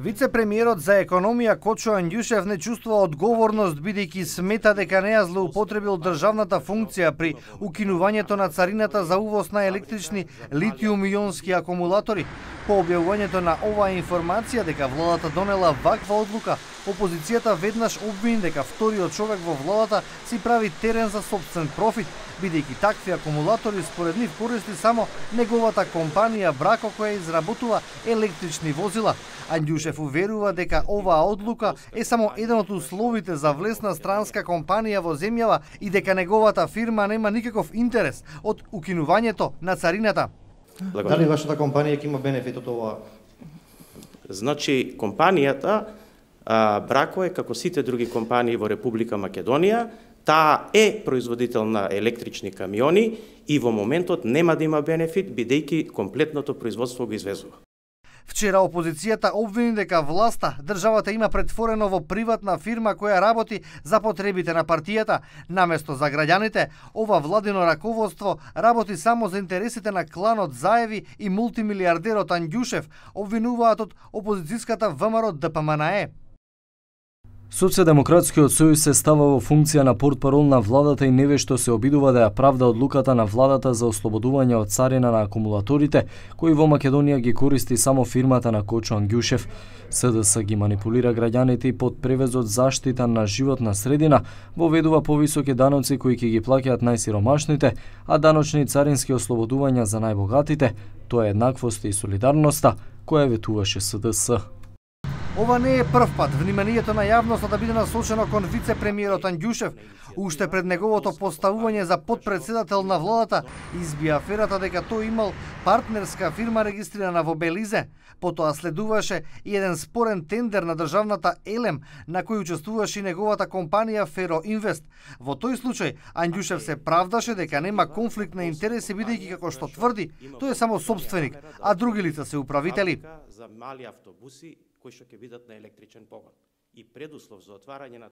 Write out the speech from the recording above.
Вице-премиерот за економија Кочо Андјушев не чувствува одговорност бидејќи смета дека не ја злоупотребил државната функција при укинувањето на царината за увоз на електрични литиум-ионски акумулатори. По објавувањето на оваа информација дека владата донела ваква одлука, опозицијата веднаш обвини дека вториот човек во владата си прави терен за собствен профит, бидејќи такви акумулатори според нив користи само неговата компанија Брако која изработува електрични возила. Андјушев уверува дека оваа одлука е само еден од условите за влесна странска компанија во земјава и дека неговата фирма нема никаков интерес од укинувањето на царината. Дали вашата компанија ќе има бенефит од ова? Значи, компанијата а, Брако е како сите други компании во Република Македонија, таа е производител на електрични камиони и во моментот нема да има бенефит бидејќи комплетното производство го извезува. Вчера опозицијата обвини дека власта, државата има претворено во приватна фирма која работи за потребите на партијата, наместо за граѓаните. Ова владино раководство работи само за интересите на кланот Заеви и мултимилиардерот Андјушев, обвинуваат од опозицијската ВМРО ДПМНЕ. Социјалдемократскиот сојуз се става во функција на портпарол на владата и невешто се обидува да ја правда одлуката на владата за ослободување од царина на акумулаторите, кои во Македонија ги користи само фирмата на Кочо Ангјушев. СДС ги манипулира граѓаните и под превезот заштита на животна средина, воведува повисоки даноци кои ќе ги плаќаат најсиромашните, а даночни царински ослободувања за најбогатите, тоа е еднаквост и солидарноста, која ветуваше СДС. Ова не е прв пат вниманието на јавноста да биде насочено кон вице-премиерот Андјушев. Уште пред неговото поставување за подпредседател на владата, избија аферата дека тој имал партнерска фирма регистрирана во Белизе. Потоа следуваше и еден спорен тендер на државната Елем, на кој учествуваше и неговата компанија Феро Инвест. Во тој случај, Андјушев се правдаше дека нема конфликт на интереси бидејќи како што тврди, тој е само собственик, а други лица се управители. За мали автобуси кои што ќе бидат на електричен погон. И предуслов за отварање на